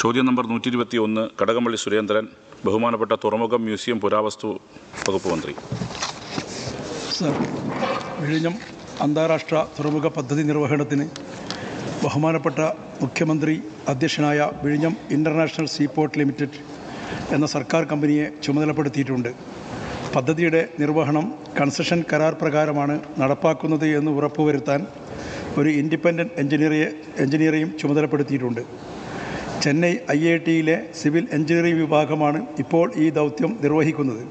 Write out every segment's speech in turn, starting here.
ചോദ്യം നമ്പർ നൂറ്റി ഇരുപത്തി ഒന്ന് കടകംപള്ളി സുരേന്ദ്രൻ ബഹുമാനപ്പെട്ട തുറമുഖം മ്യൂസിയം പുരാവസ്തു വകുപ്പ് മന്ത്രി. സർ വിഴിഞ്ഞം അന്താരാഷ്ട്ര തുറമുഖ പദ്ധതി നിർവഹണത്തിന് ബഹുമാനപ്പെട്ട മുഖ്യമന്ത്രി അധ്യക്ഷനായ വിഴിഞ്ഞം ഇന്റർനാഷണൽ സീപോർട്ട് ലിമിറ്റഡ് എന്ന സർക്കാർ കമ്പനിയെ ചുമതലപ്പെടുത്തിയിട്ടുണ്ട്. പദ്ധതിയുടെ നിർവഹണം കൺസഷൻ കരാർ പ്രകാരമാണ് നടപ്പാക്കുന്നത് എന്ന് ഉറപ്പുവരുത്താൻ ഒരു ഇൻഡിപെൻഡന്റ് എഞ്ചിനീയറെ എഞ്ചിനീയറെയും ചുമതലപ്പെടുത്തിയിട്ടുണ്ട്. ചെന്നൈ ഐ ഐ ടിയിലെ സിവിൽ എഞ്ചിനീയറിംഗ് വിഭാഗമാണ് ഇപ്പോൾ ഈ ദൗത്യം നിർവഹിക്കുന്നത്.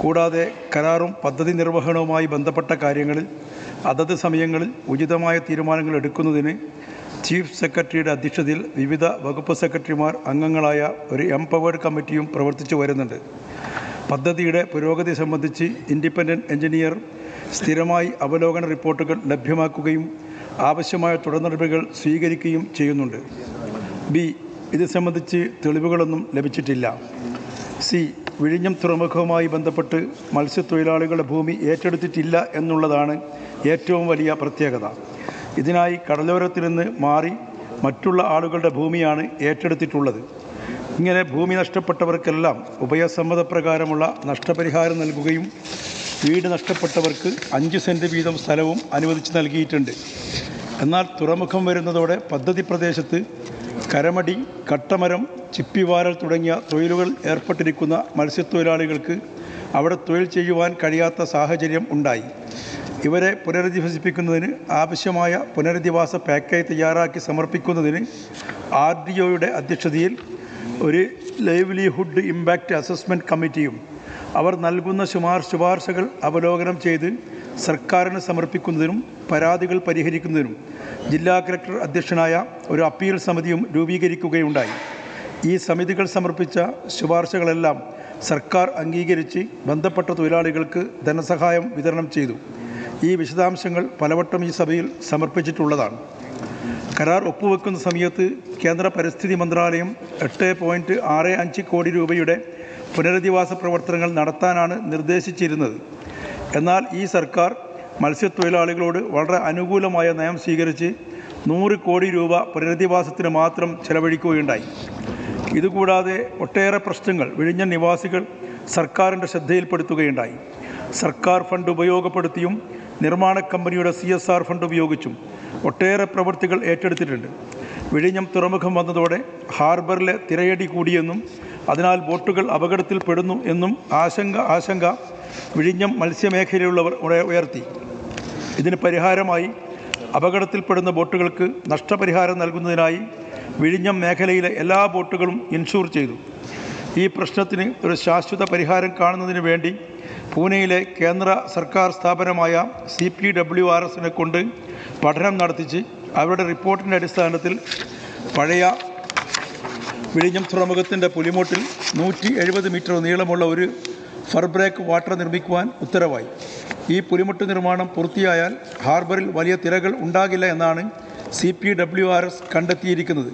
കൂടാതെ കരാറും പദ്ധതി നിർവഹണവുമായി ബന്ധപ്പെട്ട കാര്യങ്ങളിൽ അതത് സമയങ്ങളിൽ ഉചിതമായ തീരുമാനങ്ങൾ എടുക്കുന്നതിന് ചീഫ് സെക്രട്ടറിയുടെ അധ്യക്ഷതയിൽ വിവിധ വകുപ്പ് സെക്രട്ടറിമാർ അംഗങ്ങളായ ഒരു എംപവേർഡ് കമ്മിറ്റിയും പ്രവർത്തിച്ചു വരുന്നുണ്ട്. പദ്ധതിയുടെ പുരോഗതി സംബന്ധിച്ച് ഇൻഡിപെൻഡന്റ് എഞ്ചിനീയർ സ്ഥിരമായി അവലോകന റിപ്പോർട്ടുകൾ ലഭ്യമാക്കുകയും ആവശ്യമായ തുടർ നടപടികൾ സ്വീകരിക്കുകയും ചെയ്യുന്നുണ്ട്. ബി ഇത് സംബന്ധിച്ച് തെളിവുകളൊന്നും ലഭിച്ചിട്ടില്ല. സി വിഴിഞ്ഞം തുറമുഖവുമായി ബന്ധപ്പെട്ട് മത്സ്യത്തൊഴിലാളികളുടെ ഭൂമി ഏറ്റെടുത്തിട്ടില്ല എന്നുള്ളതാണ് ഏറ്റവും വലിയ പ്രത്യേകത. ഇതിനായി കടലോരത്തിൽ നിന്ന് മാറി മറ്റുള്ള ആളുകളുടെ ഭൂമിയാണ് ഏറ്റെടുത്തിട്ടുള്ളത്. ഇങ്ങനെ ഭൂമി നഷ്ടപ്പെട്ടവർക്കെല്ലാം ഉഭയസമ്മതപ്രകാരമുള്ള നഷ്ടപരിഹാരം നൽകുകയും വീട് നഷ്ടപ്പെട്ടവർക്ക് അഞ്ച് സെന്റ് വീതം സ്ഥലവും അനുവദിച്ച് നൽകിയിട്ടുണ്ട്. എന്നാൽ തുറമുഖം വരുന്നതോടെ പദ്ധതി പ്രദേശത്ത് കരമടി കട്ടമരം ചിപ്പിവാരൽ തുടങ്ങിയ തൊഴിലുകൾ ഏർപ്പെട്ടിരിക്കുന്ന മത്സ്യത്തൊഴിലാളികൾക്ക് അവിടെ തൊഴിൽ ചെയ്യുവാൻ കഴിയാത്ത സാഹചര്യം ഉണ്ടായി. ഇവരെ പുനരധിവസിപ്പിക്കുന്നതിന് ആവശ്യമായ പുനരധിവാസ പാക്കേജ് തയ്യാറാക്കി സമർപ്പിക്കുന്നതിന് ആർ ഡി ഒയുടെ അധ്യക്ഷതയിൽ ഒരു ലൈവ്ലിഹുഡ് ഇമ്പാക്റ്റ് അസസ്മെന്റ് കമ്മിറ്റിയും അവർ നൽകുന്ന ശുപാർ ശുപാർശകൾ അവലോകനം ചെയ്ത് സർക്കാരിന് സമർപ്പിക്കുന്നതിനും പരാതികൾ പരിഹരിക്കുന്നതിനും ജില്ലാ കലക്ടർ അധ്യക്ഷനായ ഒരു അപ്പീൽ സമിതിയും രൂപീകരിക്കുകയുണ്ടായി. ഈ സമിതികൾ സമർപ്പിച്ച ശുപാർശകളെല്ലാം സർക്കാർ അംഗീകരിച്ച് ബന്ധപ്പെട്ട തൊഴിലാളികൾക്ക് ധനസഹായം വിതരണം ചെയ്തു. ഈ വിശദാംശങ്ങൾ പലവട്ടം ഈ സഭയിൽ സമർപ്പിച്ചിട്ടുള്ളതാണ്. കരാർ ഒപ്പുവെക്കുന്ന സമയത്ത് കേന്ദ്ര പരിസ്ഥിതി മന്ത്രാലയം എട്ട് പോയിന്റ് ആറ് അഞ്ച് കോടി രൂപയുടെ പുനരധിവാസ പ്രവർത്തനങ്ങൾ നടത്താനാണ് നിർദ്ദേശിച്ചിരുന്നത്. എന്നാൽ ഈ സർക്കാർ മത്സ്യത്തൊഴിലാളികളോട് വളരെ അനുകൂലമായ നയം സ്വീകരിച്ച് നൂറ് കോടി രൂപ പുനരധിവാസത്തിന് മാത്രം ചെലവഴിക്കുകയുണ്ടായി. ഇതുകൂടാതെ ഒട്ടേറെ പ്രശ്നങ്ങൾ വിഴിഞ്ഞ നിവാസികൾ സർക്കാരിന്റെ ശ്രദ്ധയിൽപ്പെടുത്തുകയുണ്ടായി. സർക്കാർ ഫണ്ട് ഉപയോഗപ്പെടുത്തിയും നിർമ്മാണ കമ്പനിയുടെ സി എസ് ആർ ഫണ്ട് ഉപയോഗിച്ചും ഒട്ടേറെ പ്രവൃത്തികൾ ഏറ്റെടുത്തിട്ടുണ്ട്. വിഴിഞ്ഞം തുറമുഖം വന്നതോടെ ഹാർബറിലെ തിരയടി കൂടിയെന്നും അതിനാൽ ബോട്ടുകൾ അപകടത്തിൽപ്പെടുന്നു എന്നും ആശങ്ക ആശങ്ക വിഴിഞ്ഞം മത്സ്യമേഖലയിലുള്ളവർ ഉയർത്തി. ഇതിന് പരിഹാരമായി അപകടത്തിൽപ്പെടുന്ന ബോട്ടുകൾക്ക് നഷ്ടപരിഹാരം നൽകുന്നതിനായി വിഴിഞ്ഞം മേഖലയിലെ എല്ലാ ബോട്ടുകളും ഇൻഷൂർ ചെയ്തു. ഈ പ്രശ്നത്തിന് ഒരു ശാശ്വത പരിഹാരം കാണുന്നതിന് വേണ്ടി പൂനെയിലെ കേന്ദ്ര സർക്കാർ സ്ഥാപനമായ സി പി ഡബ്ല്യു ആർ എസിനെ കൊണ്ട് പഠനം നടത്തിച്ച് അവരുടെ റിപ്പോർട്ടിന്റെ അടിസ്ഥാനത്തിൽ പഴയ വിഴിഞ്ഞം തുറമുഖത്തിന്റെ പുലിമോട്ടിൽ നൂറ്റി എഴുപത് മീറ്റർ നീളമുള്ള ഒരു ഫർബ്രേക്ക് വാട്ടർ നിർമ്മിക്കുവാൻ ഉത്തരവായി. ഈ പുലിമുട്ട് നിർമ്മാണം പൂർത്തിയായാൽ ഹാർബറിൽ വലിയ തിരകൾ ഉണ്ടാകില്ല എന്നാണ് C P W R S കണ്ടെത്തിയിരിക്കുന്നത്.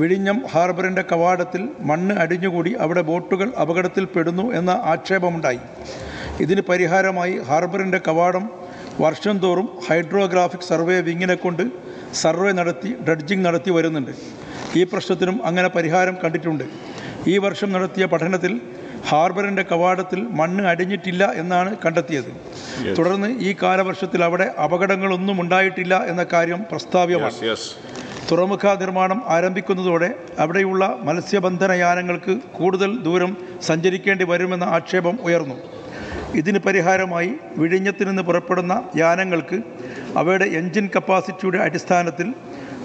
വിഴിഞ്ഞം ഹാർബറിന്റെ കവാടത്തിൽ മണ്ണ് അടിഞ്ഞുകൂടി അവിടെ ബോട്ടുകൾ അപകടത്തിൽപ്പെടുന്നു എന്ന ആക്ഷേപമുണ്ടായി. ഇതിന് പരിഹാരമായി ഹാർബറിന്റെ കവാടം വർഷം തോറും ഹൈഡ്രോഗ്രാഫിക് സർവേ വിങ്ങിനെ കൊണ്ട് സർവേ നടത്തി ഡ്രഡ്ജിംഗ് നടത്തി വരുന്നുണ്ട്. ഈ പ്രശ്നത്തിനും അങ്ങനെ പരിഹാരം കണ്ടിട്ടുണ്ട്. ഈ വർഷം നടത്തിയ പഠനത്തിൽ ഹാർബറിന്റെ കവാടത്തിൽ മണ്ണ് അടിഞ്ഞിട്ടില്ല എന്നാണ് കണ്ടെത്തിയത്. തുടർന്ന് ഈ കാലവർഷത്തിൽ അവിടെ അപകടങ്ങളൊന്നും ഉണ്ടായിട്ടില്ല എന്ന കാര്യം പ്രസ്താവ്യമാണ്. തുറമുഖ നിർമ്മാണം ആരംഭിക്കുന്നതോടെ അവിടെയുള്ള മത്സ്യബന്ധന യാനങ്ങൾക്ക് കൂടുതൽ ദൂരം സഞ്ചരിക്കേണ്ടി വരുമെന്ന ആക്ഷേപം ഉയർന്നു. ഇതിന് പരിഹാരമായി വിഴിഞ്ഞത്തിൽ നിന്ന് പുറപ്പെടുന്ന യാനങ്ങൾക്ക് അവയുടെ എൻജിൻ കപ്പാസിറ്റിയുടെ അടിസ്ഥാനത്തിൽ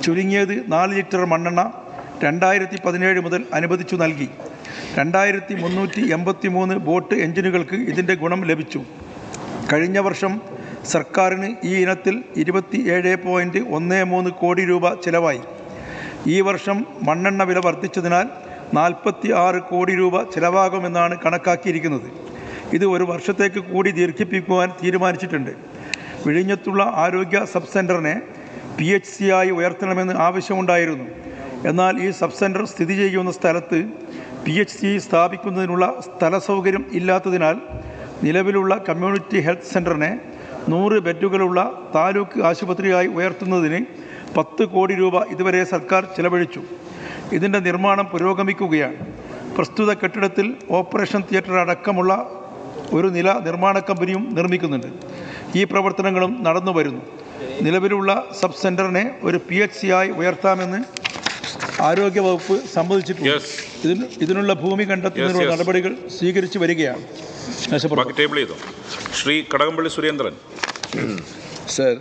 ചുരുങ്ങിയത് നാല് ലിറ്റർ മണ്ണെണ്ണ രണ്ടായിരത്തി പതിനേഴ് മുതൽ അനുവദിച്ചു നൽകി. രണ്ടായിരത്തി മുന്നൂറ്റി എൺപത്തി മൂന്ന് ബോട്ട് എഞ്ചിനുകൾക്ക് ഇതിന്റെ ഗുണം ലഭിച്ചു. കഴിഞ്ഞ വർഷം സർക്കാരിന് ഈ ഇനത്തിൽ ഇരുപത്തി ഏഴ് പോയിന്റ് ഒന്ന് മൂന്ന് കോടി രൂപ ചിലവായി. ഈ വർഷം മണ്ണെണ്ണ വില വർദ്ധിച്ചതിനാൽ നാൽപ്പത്തി ആറ് കോടി രൂപ ചിലവാകുമെന്നാണ് കണക്കാക്കിയിരിക്കുന്നത്. ഇത് ഒരു വർഷത്തേക്ക് കൂടി ദീർഘിപ്പിക്കുവാൻ തീരുമാനിച്ചിട്ടുണ്ട്. വിഴിഞ്ഞത്തുള്ള ആരോഗ്യ സബ് സെന്ററിനെ പി എച്ച് സി ആയി ഉയർത്തണമെന്ന് ആവശ്യമുണ്ടായിരുന്നു. എന്നാൽ ഈ സബ് സെന്റർ സ്ഥിതി ചെയ്യുന്ന സ്ഥലത്ത് പി എച്ച് സി സ്ഥാപിക്കുന്നതിനുള്ള സ്ഥല സൗകര്യം ഇല്ലാത്തതിനാൽ നിലവിലുള്ള കമ്മ്യൂണിറ്റി ഹെൽത്ത് സെന്ററിനെ നൂറ് ബെഡുകളുള്ള താലൂക്ക് ആശുപത്രിയായി ഉയർത്തുന്നതിന് പത്ത് കോടി രൂപ ഇതുവരെ സർക്കാർ ചെലവഴിച്ചു. ഇതിന്റെ നിർമ്മാണം പുരോഗമിക്കുകയാണ്. പ്രസ്തുത കെട്ടിടത്തിൽ ഓപ്പറേഷൻ തിയേറ്റർ അടക്കമുള്ള ഒരു നില നിർമ്മാണ കമ്പനിയും നിർമ്മിക്കുന്നുണ്ട്. ഈ പ്രവർത്തനങ്ങളും നടന്നു വരുന്നു നിലവിലുള്ള സബ് സെന്ററിനെ ഒരു പി എച്ച് സി ആയി ഉയർത്താമെന്ന് ആരോഗ്യവകുപ്പ് സമ്മതിച്ചിട്ടുണ്ട്. ഇതിന് ഇതിനുള്ള ഭൂമി കണ്ടെത്തുന്നതിനുള്ള. നടപടികൾ സ്വീകരിച്ചു വരികയാണ്. ടേബിൾ ചെയ്തു ശ്രീ കടകംപള്ളി സുരേന്ദ്രൻ. സർ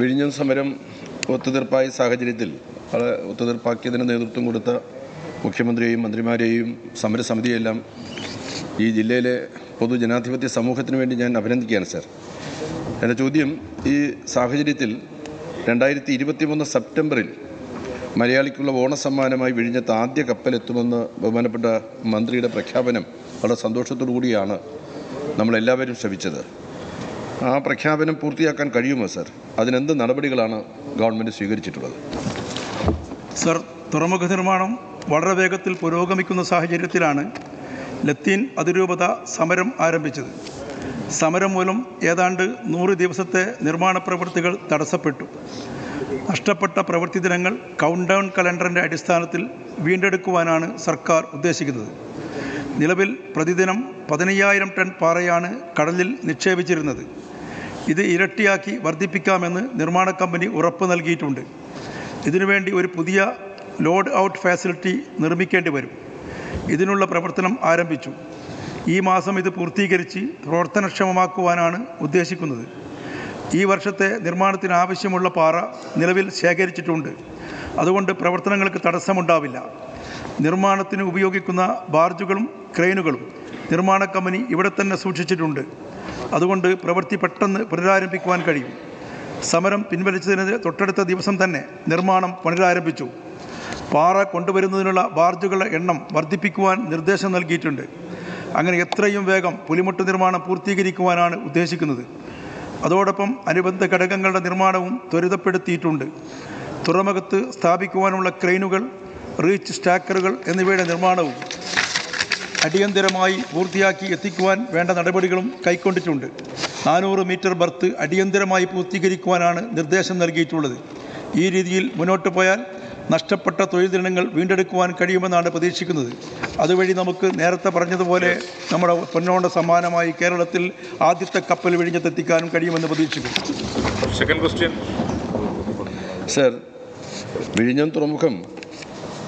വിഴിഞ്ഞം സമരം ഒത്തുതീർപ്പായ സാഹചര്യത്തിൽ ഒത്തുതീർപ്പാക്കിയതിന് നേതൃത്വം കൊടുത്ത മുഖ്യമന്ത്രിയെയും മന്ത്രിമാരെയും സമരസമിതിയെല്ലാം ഈ ജില്ലയിലെ പൊതുജനാധിപത്യ സമൂഹത്തിന് വേണ്ടി ഞാൻ അഭിനന്ദിക്കുകയാണ് സർ എന്റെ ചോദ്യം ഈ സാഹചര്യത്തിൽ രണ്ടായിരത്തി ഇരുപത്തി മൂന്ന് സെപ്റ്റംബറിൽ മലയാളിക്കുള്ള ഓണസമ്മാനമായി വിഴിഞ്ഞത്ത് ആദ്യ കപ്പലെത്തുമെന്ന് ബഹുമാനപ്പെട്ട മന്ത്രിയുടെ പ്രഖ്യാപനം വളരെ സന്തോഷത്തോടു കൂടിയാണ് നമ്മളെല്ലാവരും ശ്രമിച്ചത്. ആ പ്രഖ്യാപനം പൂർത്തിയാക്കാൻ കഴിയുമോ സർ? അതിനെന്ത് നടപടികളാണ് ഗവൺമെന്റ് സ്വീകരിച്ചിട്ടുള്ളത്? സർ തുറമുഖ നിർമ്മാണം വളരെ വേഗത്തിൽ പുരോഗമിക്കുന്ന സാഹചര്യത്തിലാണ് ലത്തീൻ അതിരൂപത സമരം ആരംഭിച്ചത്. സമരം മൂലം ഏതാണ്ട് നൂറ് ദിവസത്തെ നിർമ്മാണ പ്രവൃത്തികൾ തടസ്സപ്പെട്ടു. നഷ്ടപ്പെട്ട പ്രവൃത്തി ദിനങ്ങൾ കൗണ്ട് ഡൗൺ കലണ്ടറിന്റെ അടിസ്ഥാനത്തിൽ വീണ്ടെടുക്കുവാനാണ് സർക്കാർ ഉദ്ദേശിക്കുന്നത്. നിലവിൽ പ്രതിദിനം പതിനയ്യായിരം ടൺ പാറയാണ് കടലിൽ നിക്ഷേപിച്ചിരുന്നത്. ഇത് ഇരട്ടിയാക്കി വർദ്ധിപ്പിക്കാമെന്ന് നിർമ്മാണ കമ്പനി ഉറപ്പ് നൽകിയിട്ടുണ്ട്. ഇതിനുവേണ്ടി ഒരു പുതിയ ലോഡ് ഔട്ട് ഫാസിലിറ്റി നിർമ്മിക്കേണ്ടി വരും. ഇതിനുള്ള പ്രവർത്തനം ആരംഭിച്ചു. ഈ മാസം ഇത് പൂർത്തീകരിച്ച് പ്രവർത്തനക്ഷമമാക്കുവാനാണ് ഉദ്ദേശിക്കുന്നത്. ഈ വർഷത്തെ നിർമ്മാണത്തിന് ആവശ്യമുള്ള പാറ നിലവിൽ ശേഖരിച്ചിട്ടുണ്ട്. അതുകൊണ്ട് പ്രവർത്തനങ്ങൾക്ക് തടസ്സമുണ്ടാവില്ല. നിർമ്മാണത്തിന് ഉപയോഗിക്കുന്ന ബാർജുകളും ക്രെയിനുകളും നിർമ്മാണ കമ്പനി ഇവിടെ തന്നെ സൂക്ഷിച്ചിട്ടുണ്ട്. അതുകൊണ്ട് പ്രവൃത്തി പെട്ടെന്ന് പുനരാരംഭിക്കുവാൻ കഴിയും. സമരം പിൻവലിച്ചതിന് തൊട്ടടുത്ത ദിവസം തന്നെ നിർമ്മാണം പുനരാരംഭിച്ചു. പാറ കൊണ്ടുവരുന്നതിനുള്ള ബാർജുകളുടെ എണ്ണം വർദ്ധിപ്പിക്കുവാൻ നിർദ്ദേശം നൽകിയിട്ടുണ്ട്. അങ്ങനെ എത്രയും വേഗം പുലിമുട്ട് നിർമ്മാണം പൂർത്തീകരിക്കുവാനാണ് ഉദ്ദേശിക്കുന്നത്. അതോടൊപ്പം അനുബന്ധ ഘടകങ്ങളുടെ നിർമ്മാണവും ത്വരിതപ്പെടുത്തിയിട്ടുണ്ട്. തുറമുഖത്ത് സ്ഥാപിക്കുവാനുള്ള ക്രെയിനുകൾ റീച്ച് സ്റ്റാക്കറുകൾ എന്നിവയുടെ നിർമ്മാണവും അടിയന്തരമായി പൂർത്തിയാക്കി എത്തിക്കുവാൻ വേണ്ട നടപടികളും കൈക്കൊണ്ടിട്ടുണ്ട്. നാനൂറ് മീറ്റർ ബർത്ത് അടിയന്തരമായി പൂർത്തീകരിക്കുവാനാണ് നിർദ്ദേശം നൽകിയിട്ടുള്ളത്. ഈ രീതിയിൽ മുന്നോട്ട് പോയാൽ നഷ്ടപ്പെട്ട തൊഴിൽ ദിനങ്ങൾ വീണ്ടെടുക്കുവാൻ കഴിയുമെന്നാണ് പ്രതീക്ഷിക്കുന്നത്. അതുവഴി നമുക്ക് നേരത്തെ പറഞ്ഞതുപോലെ നമ്മുടെ പൊന്നോണ്ട സമ്മാനമായി കേരളത്തിൽ ആദ്യത്തെ കപ്പൽ വിഴിഞ്ഞത്തെത്തിക്കാനും കഴിയുമെന്ന് പ്രതീക്ഷിക്കുന്നു. സെക്കൻഡ് ക്വസ്റ്റ്യൻ സർ വിഴിഞ്ഞം തുറമുഖം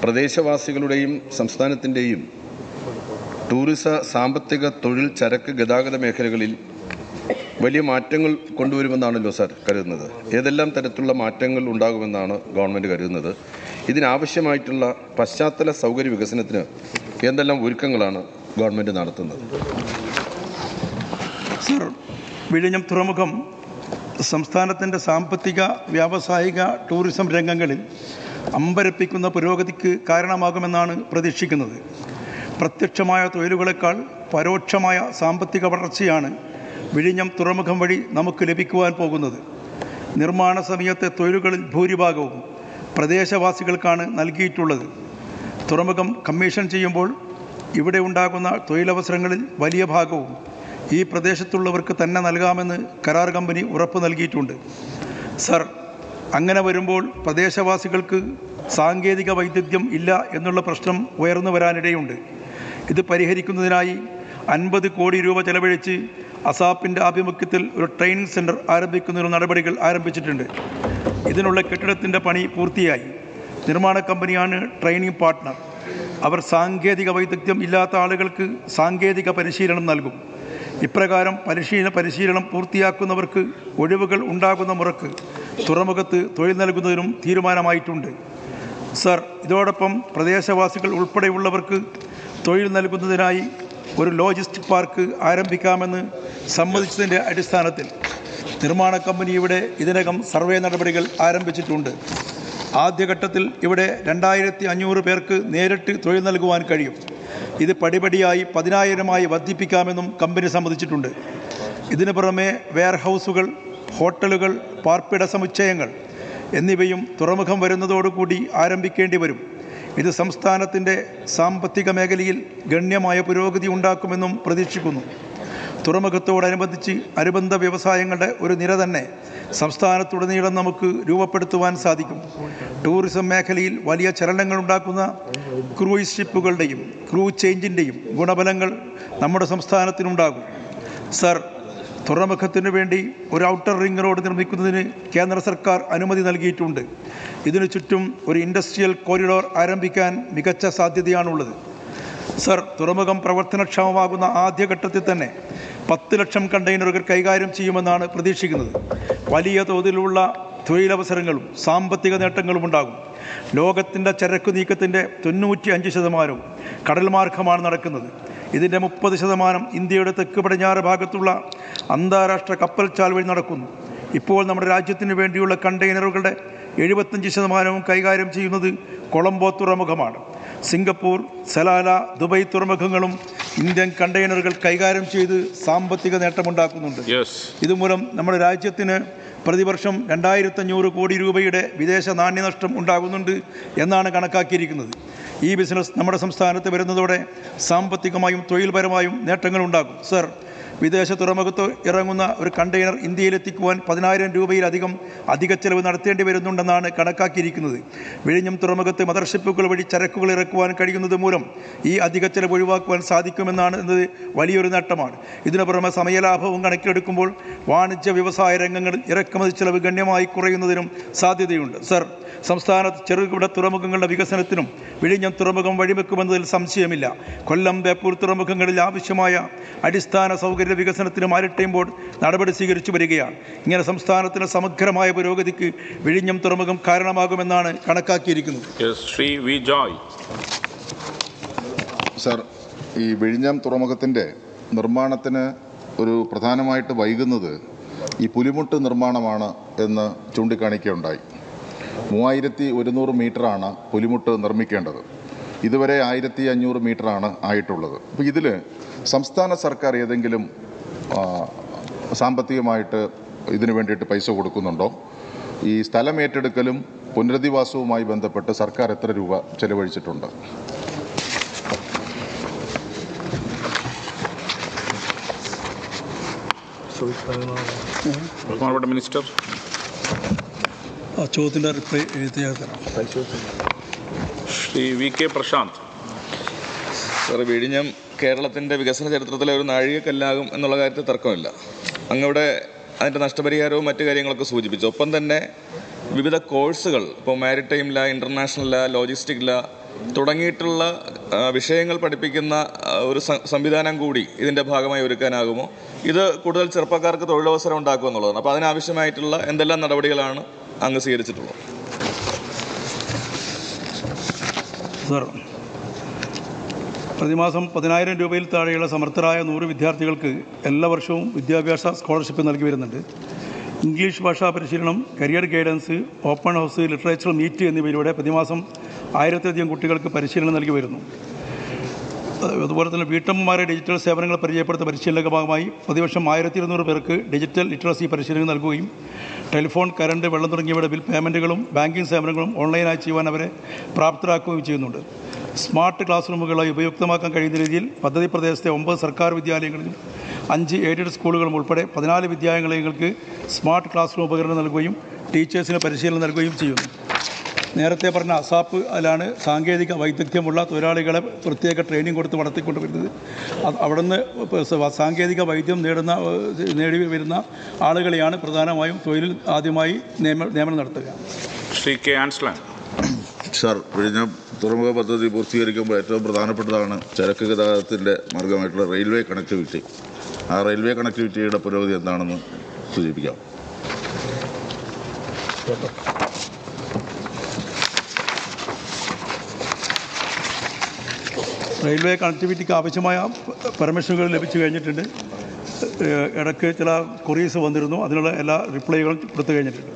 പ്രദേശവാസികളുടെയും സംസ്ഥാനത്തിന്റെയും ടൂറിസ സാമ്പത്തിക തൊഴിൽ ചരക്ക് ഗതാഗത മേഖലകളിൽ വലിയ മാറ്റങ്ങൾ കൊണ്ടുവരുമെന്നാണല്ലോ സാർ കരുതുന്നത്. ഏതെല്ലാം തരത്തിലുള്ള മാറ്റങ്ങൾ ഉണ്ടാകുമെന്നാണ് ഗവൺമെന്റ് കരുതുന്നത്. ഇതിനാവശ്യമായിട്ടുള്ള പശ്ചാത്തല സൗകര്യ വികസനത്തിന് എന്തെല്ലാം ഒരുക്കങ്ങളാണ് ഗവൺമെന്റ് നടത്തുന്നത്? സർ വിഴിഞ്ഞം തുറമുഖം സംസ്ഥാനത്തിന്റെ സാമ്പത്തിക വ്യാവസായിക ടൂറിസം രംഗങ്ങളിൽ അമ്പരപ്പിക്കുന്ന പുരോഗതിക്ക് കാരണമാകുമെന്നാണ് പ്രതീക്ഷിക്കുന്നത്. പ്രത്യക്ഷമായ തൊഴിലുകളെക്കാൾ പരോക്ഷമായ സാമ്പത്തിക വളർച്ചയാണ് വിഴിഞ്ഞം തുറമുഖം വഴി നമുക്ക് ലഭിക്കുവാൻ പോകുന്നത്. നിർമ്മാണ സമയത്തെ തൊഴിലുകളിൽ ഭൂരിഭാഗവും പ്രദേശവാസികൾക്കാണ് നൽകിയിട്ടുള്ളത്. തുറമുഖം കമ്മീഷൻ ചെയ്യുമ്പോൾ ഇവിടെ ഉണ്ടാകുന്ന തൊഴിലവസരങ്ങളിൽ വലിയ ഭാഗവും ഈ പ്രദേശത്തുള്ളവർക്ക് തന്നെ നൽകാമെന്ന് കരാർ കമ്പനി ഉറപ്പ് നൽകിയിട്ടുണ്ട്. സർ അങ്ങനെ വരുമ്പോൾ പ്രദേശവാസികൾക്ക് സാങ്കേതിക വൈദഗ്ധ്യം ഇല്ല എന്നുള്ള പ്രശ്നം ഉയർന്നു വരാനിടയുണ്ട്. ഇത് പരിഹരിക്കുന്നതിനായി അൻപത് കോടി രൂപ ചെലവഴിച്ച് അസാപ്പിന്റെ ആഭിമുഖ്യത്തിൽ ഒരു ട്രെയിനിങ് സെന്റർ ആരംഭിക്കുന്നതിനുള്ള നടപടികൾ ആരംഭിച്ചിട്ടുണ്ട്. ഇതിനുള്ള കെട്ടിടത്തിന്റെ പണി പൂർത്തിയായി. നിർമ്മാണ കമ്പനിയാണ് ട്രെയിനിങ് പാർട്ട്ണർ. അവർ സാങ്കേതിക വൈദഗ്ധ്യം ഇല്ലാത്ത ആളുകൾക്ക് സാങ്കേതിക പരിശീലനം നൽകും. ഇപ്രകാരം പരിശീലന പരിശീലനം പൂർത്തിയാക്കുന്നവർക്ക് ഒഴിവുകൾ ഉണ്ടാകുന്ന മുറക്ക് തുറമുഖത്ത് തൊഴിൽ നൽകുന്നതിനും തീരുമാനമായിട്ടുണ്ട്. സർ ഇതോടൊപ്പം പ്രദേശവാസികൾ ഉൾപ്പെടെയുള്ളവർക്ക് തൊഴിൽ നൽകുന്നതിനായി ഒരു ലോജിസ്റ്റിക് പാർക്ക് ആരംഭിക്കാമെന്ന് സമ്മതിച്ചതിന്റെ അടിസ്ഥാനത്തിൽ നിർമ്മാണ കമ്പനി ഇവിടെ ഇതിനകം സർവേ നടപടികൾ ആരംഭിച്ചിട്ടുണ്ട്. ആദ്യഘട്ടത്തിൽ ഇവിടെ രണ്ടായിരത്തി അഞ്ഞൂറ് പേർക്ക് നേരിട്ട് തൊഴിൽ നൽകുവാൻ കഴിയും. ഇത് പടിപടിയായി പതിനായിരമായി വർദ്ധിപ്പിക്കാമെന്നും കമ്പനി സമ്മതിച്ചിട്ടുണ്ട്. ഇതിനു പുറമെ വെയർഹൗസുകൾ ഹോട്ടലുകൾ പാർപ്പിട സമുച്ചയങ്ങൾ എന്നിവയും തുറമുഖം വരുന്നതോടുകൂടി ആരംഭിക്കേണ്ടി വരും. ഇത് സംസ്ഥാനത്തിന്റെ സാമ്പത്തിക മേഖലയിൽ ഗണ്യമായ പുരോഗതി ഉണ്ടാക്കുമെന്നും പ്രതീക്ഷിക്കുന്നു. തുറമുഖത്തോടനുബന്ധിച്ച് അനുബന്ധ വ്യവസായങ്ങളുടെ ഒരു നിര തന്നെ സംസ്ഥാനത്തുടനീളം നമുക്ക് രൂപപ്പെടുത്തുവാൻ സാധിക്കും. ടൂറിസം മേഖലയിൽ വലിയ ചലനങ്ങൾ ഉണ്ടാക്കുന്ന ക്രൂയിസ് ഷിപ്പുകളുടെയും ക്രൂ ചേഞ്ചിന്റെയും ഗുണഫലങ്ങൾ നമ്മുടെ സംസ്ഥാനത്തിനുണ്ടാകും. സർ തുറമുഖത്തിന് വേണ്ടി ഒരു ഔട്ടർ റിംഗ് റോഡ് നിർമ്മിക്കുന്നതിന് കേന്ദ്ര സർക്കാർ അനുമതി നൽകിയിട്ടുണ്ട്. ഇതിനു ചുറ്റും ഒരു ഇൻഡസ്ട്രിയൽ കോറിഡോർ ആരംഭിക്കാൻ മികച്ച സാധ്യതയാണുള്ളത്. സർ തുറമുഖം പ്രവർത്തനക്ഷമമാകുന്ന ആദ്യഘട്ടത്തിൽ തന്നെ പത്ത് ലക്ഷം കണ്ടെയ്നറുകൾ കൈകാര്യം ചെയ്യുമെന്നാണ് പ്രതീക്ഷിക്കുന്നത്. വലിയ തോതിലുള്ള തൊഴിലവസരങ്ങളും സാമ്പത്തിക നേട്ടങ്ങളും ഉണ്ടാകും. ലോകത്തിന്റെ ചരക്കു നീക്കത്തിന്റെ തൊണ്ണൂറ്റി അഞ്ച് ശതമാനവും കടൽ മാർഗമാണ് നടക്കുന്നത്. ഇതിന്റെ മുപ്പത് ശതമാനം ഇന്ത്യയുടെ തെക്ക് പടിഞ്ഞാറ് ഭാഗത്തുള്ള അന്താരാഷ്ട്ര കപ്പൽ ചാൽ വഴി നടക്കുന്നു. ഇപ്പോൾ നമ്മുടെ രാജ്യത്തിന് വേണ്ടിയുള്ള കണ്ടെയ്നറുകളുടെ എഴുപത്തഞ്ച് ശതമാനവും കൈകാര്യം ചെയ്യുന്നത് കൊളംബോ തുറമുഖമാണ്. സിംഗപ്പൂർ സലാല ദുബൈ തുറമുഖങ്ങളും ഇന്ത്യൻ കണ്ടെയ്നറുകൾ കൈകാര്യം ചെയ്ത് സാമ്പത്തിക നേട്ടമുണ്ടാക്കുന്നുണ്ട്. ഇതുമൂലം നമ്മുടെ രാജ്യത്തിന് പ്രതിവർഷം രണ്ടായിരത്തഞ്ഞൂറ് കോടി രൂപയുടെ വിദേശ നാണ്യനഷ്ടം ഉണ്ടാകുന്നുണ്ട് എന്നാണ് കണക്കാക്കിയിരിക്കുന്നത്. ഈ ബിസിനസ് നമ്മുടെ സംസ്ഥാനത്ത് വരുന്നതോടെ സാമ്പത്തികമായും തൊഴിൽപരമായും നേട്ടങ്ങൾ ഉണ്ടാകും സർ വിദേശ തുറമുഖത്ത് ഇറങ്ങുന്ന ഒരു കണ്ടെയ്നർ ഇന്ത്യയിലെത്തിക്കുവാൻ പതിനായിരം രൂപയിലധികം അധിക ചെലവ് നടത്തേണ്ടി വരുന്നുണ്ടെന്നാണ് കണക്കാക്കിയിരിക്കുന്നത്. വിഴിഞ്ഞം തുറമുഖത്ത് മദർഷിപ്പുകൾ വഴി ചരക്കുകൾ ഇറക്കുവാൻ കഴിയുന്നത് മൂലം ഈ അധിക ചെലവ് ഒഴിവാക്കുവാൻ സാധിക്കുമെന്നാണ് എന്നത് വലിയൊരു നേട്ടമാണ്. ഇതിനു പുറമെ സമയലാഭവും കണക്കിലെടുക്കുമ്പോൾ വാണിജ്യ വ്യവസായ രംഗങ്ങളിൽ ഇറക്കുമതി ചെലവ് ഗണ്യമായി കുറയുന്നതിനും സാധ്യതയുണ്ട്. സർ സംസ്ഥാനത്ത് ചെറുകിട തുറമുഖങ്ങളുടെ വികസനത്തിനും വിഴിഞ്ഞം തുറമുഖം വഴിവെക്കുമെന്നതിൽ സംശയമില്ല. കൊല്ലം ബേപ്പൂർ തുറമുഖങ്ങളിൽ ആവശ്യമായ അടിസ്ഥാന സൗകര്യ വികസനത്തിന് മാരിടൈം ബോർഡ് നടപടി സ്വീകരിച്ചു വരികയാണ്. ഇങ്ങനെ സംസ്ഥാനത്തിന് സമഗ്രമായ പുരോഗതിക്ക് വിഴിഞ്ഞം തുറമുഖം കാരണമാകുമെന്നാണ് കണക്കാക്കിയിരിക്കുന്നത്. Yes Shri V Joy. Sir ഈ വിഴിഞ്ഞം തുറമുഖത്തിന്റെ നിർമ്മാണത്തിന് ഒരു പ്രധാനമായിട്ട് വൈകുന്നത് ഈ പുലിമുട്ട് നിർമ്മാണമാണ് എന്ന് ചൂണ്ടിക്കാണിക്കുകയുണ്ടായി. മൂവായിരത്തി ഒരുന്നൂറ് മീറ്ററാണ് പുലിമുട്ട് നിർമ്മിക്കേണ്ടത്. ഇതുവരെ ആയിരത്തി അഞ്ഞൂറ് മീറ്ററാണ് ആയിട്ടുള്ളത്. അപ്പോൾ ഇതിൽ സംസ്ഥാന സർക്കാർ ഏതെങ്കിലും സാമ്പത്തികമായിട്ട് ഇതിനു വേണ്ടിയിട്ട് പൈസ കൊടുക്കുന്നുണ്ടോ? ഈ സ്ഥലം ഏറ്റെടുക്കലും പുനരധിവാസവുമായി ബന്ധപ്പെട്ട് സർക്കാർ എത്ര രൂപ ചെലവഴിച്ചിട്ടുണ്ട്? ബഹുമാനപ്പെട്ട മിനിസ്റ്റർ ചോദ്യത്തിന്റെ റിപ്ലൈ എഴുതിയാൽ തരാം. Shri V K Prashanth. Sir വിഴിഞ്ഞം കേരളത്തിന്റെ വികസന ചരിത്രത്തിലെ ഒരു നാഴികക്കല്ലാകും എന്നുള്ള കാര്യത്തിൽ തർക്കമില്ല. അങ്ങവിടെ അതിന്റെ നഷ്ടപരിഹാരവും മറ്റു കാര്യങ്ങളൊക്കെ സൂചിപ്പിച്ചു. ഒപ്പം തന്നെ വിവിധ കോഴ്സുകൾ ഇപ്പോൾ മാരിടൈം ലാ ഇന്റർനാഷണൽ ലാ ലോജിസ്റ്റിക് ലാ തുടങ്ങിയിട്ടുള്ള വിഷയങ്ങൾ പഠിപ്പിക്കുന്ന ഒരു സംവിധാനം കൂടി ഇതിന്റെ ഭാഗമായി ഒരുക്കാനാകുമോ? ഇത് കൂടുതൽ ചെറുപ്പക്കാർക്ക് തൊഴിലവസരം ഉണ്ടാക്കുമെന്നുള്ളതാണ്. അപ്പോൾ അതിനാവശ്യമായിട്ടുള്ള എന്തെല്ലാം നടപടികളാണ് അങ്ങ് സ്വീകരിച്ചിട്ടുള്ളത്? സർ പ്രതിമാസം പതിനായിരം രൂപയിൽ താഴെയുള്ള സമർത്ഥരായ നൂറ് വിദ്യാർത്ഥികൾക്ക് എല്ലാ വർഷവും വിദ്യാഭ്യാസ സ്കോളർഷിപ്പ് നൽകി വരുന്നുണ്ട്. ഇംഗ്ലീഷ് ഭാഷാ പരിശീലനം career guidance open house literature meet എന്നിവയിലൂടെ പ്രതിമാസം ആയിരത്തിലധികം കുട്ടികൾക്ക് പരിശീലനം നൽകി വരുന്നു. അത് അതുപോലെ തന്നെ വീട്ടമ്മമാരെ ഡിജിറ്റൽ സേവനങ്ങൾ പരിചയപ്പെടുത്ത പരിശീലന ഭാഗമായി പ്രതിവർഷം ആയിരത്തി ഇരുന്നൂറ് പേർക്ക് ഡിജിറ്റൽ ലിറ്ററസി പരിശീലനം നൽകുകയും ടെലിഫോൺ കറണ്ട് വെള്ളം തുടങ്ങിയവയുടെ ബിൽ പേയ്മെന്റുകളും ബാങ്കിംഗ് സേവനങ്ങളും ഓൺലൈനായി ചെയ്യുവാൻ അവരെ പ്രാപ്തരാക്കുകയും ചെയ്യുന്നുണ്ട്. സ്മാർട്ട് ക്ലാസ് റൂമുകളായി ഉപയുക്തമാക്കാൻ കഴിയുന്ന രീതിയിൽ പദ്ധതി പ്രദേശത്തെ ഒമ്പത് സർക്കാർ വിദ്യാലയങ്ങളിലും അഞ്ച് എയ്ഡഡ് സ്കൂളുകളും ഉൾപ്പെടെ പതിനാല് വിദ്യാലയങ്ങൾക്ക് സ്മാർട്ട് ക്ലാസ് റൂം ഉപകരണം നൽകുകയും ടീച്ചേഴ്സിന് പരിശീലനം നൽകുകയും ചെയ്യുന്നു. നേരത്തെ പറഞ്ഞ അസാപ്പ് അതിലാണ് സാങ്കേതിക വൈദഗ്ധ്യമുള്ള തൊഴിലാളികളെ പ്രത്യേക ട്രെയിനിങ് കൊടുത്ത് വളർത്തിക്കൊണ്ടുവരുന്നത് വരുന്നത് അവിടുന്ന് സാങ്കേതിക വൈദ്യം നേടുന്ന നേടി വരുന്ന ആളുകളെയാണ് പ്രധാനമായും തൊഴിലിൽ ആദ്യമായി നിയമ നിയമനം നടത്തുക. ശ്രീ കെ ആൻസ്ലാൻ. സാർ കഴിഞ്ഞ തുറമുഖ പദ്ധതി പൂർത്തീകരിക്കുമ്പോൾ ഏറ്റവും പ്രധാനപ്പെട്ടതാണ് ചരക്ക് ഗതാഗതത്തിന്റെ മാർഗമായിട്ടുള്ള റെയിൽവേ കണക്ടിവിറ്റി ആ റെയിൽവേ കണക്ടിവിറ്റിയുടെ പുരോഗതി എന്താണെന്ന് സൂചിപ്പിക്കാം. റെയിൽവേ കണക്ടിവിറ്റിക്ക് ആവശ്യമായ പെർമിഷനുകൾ ലഭിച്ചു കഴിഞ്ഞിട്ടുണ്ട്. ഇടയ്ക്ക് ചില കൊറീസ് വന്നിരുന്നു. അതിനുള്ള എല്ലാ റിപ്ലൈകളും കൊടുത്തു കഴിഞ്ഞിട്ടുണ്ട്.